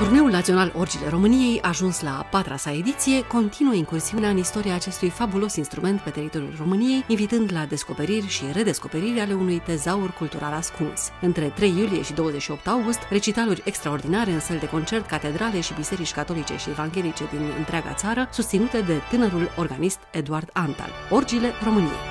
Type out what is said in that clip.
Turneul național Orgile României, ajuns la a patra sa ediție, continuă incursiunea în istoria acestui fabulos instrument pe teritoriul României, invitând la descoperiri și redescoperiri ale unui tezaur cultural ascuns. Între 3 iulie și 28 august, recitaluri extraordinare în săl de concert, catedrale și biserici catolice și evanghelice din întreaga țară, susținute de tânărul organist Eduard Antal. Orgile României.